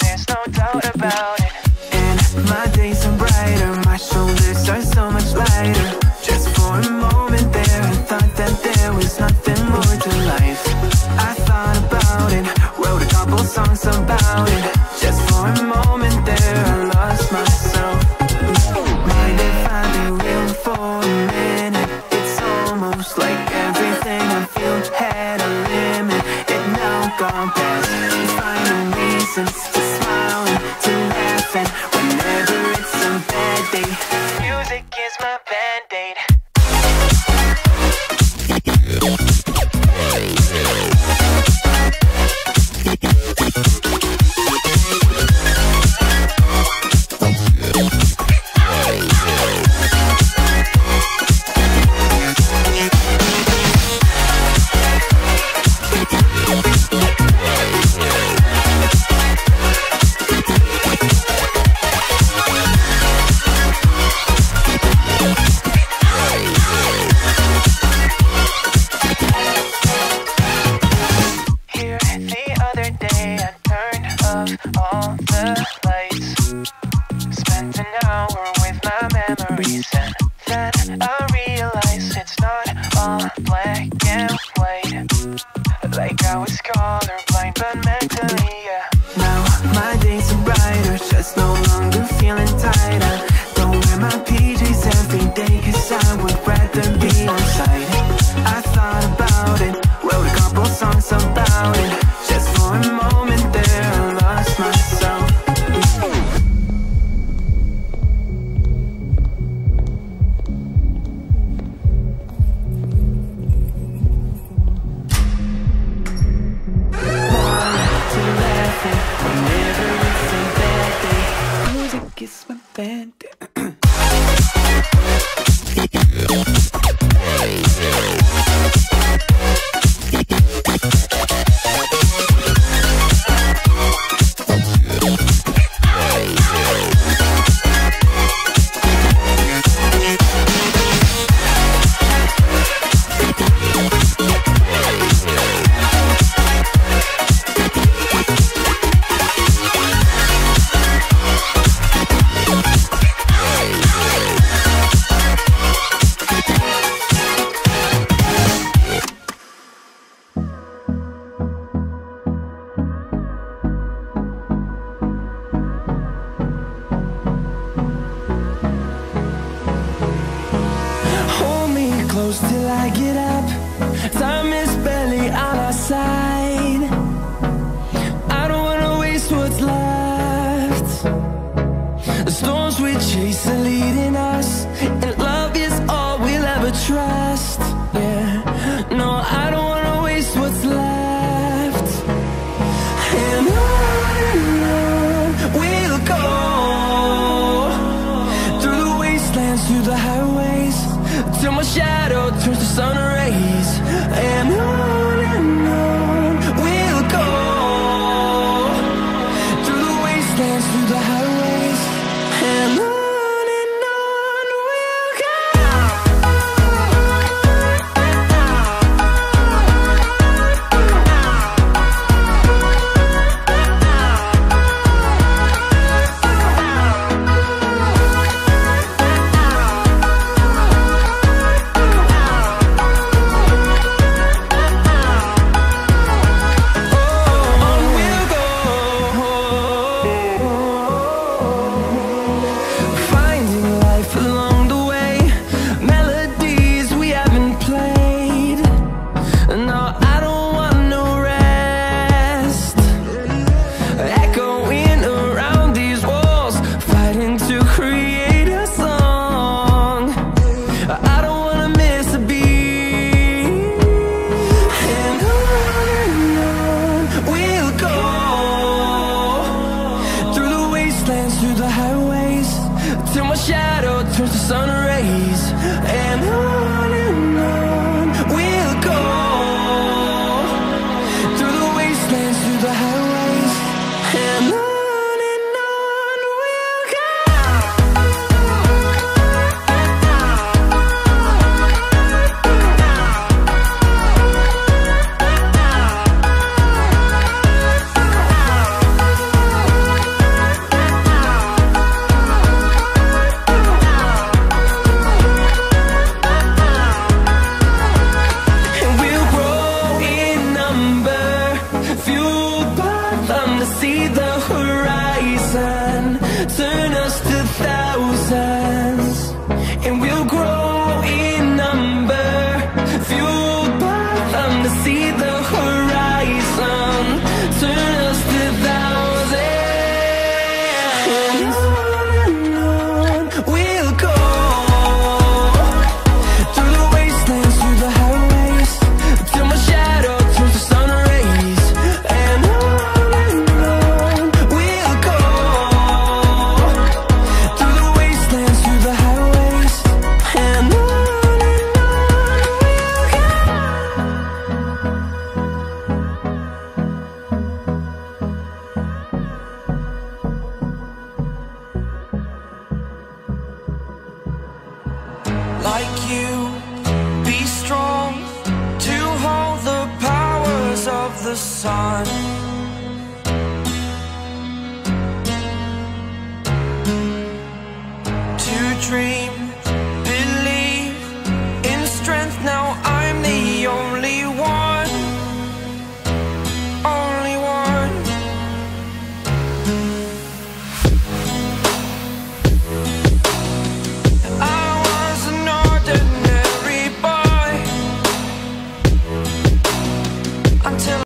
there's no doubt about it. And my days are brighter, my shoulders are so much lighter. Just for a moment there, I thought that there was nothing more to life. I thought about it, wrote a couple songs about it. all the close till I get out. see the horizon sun.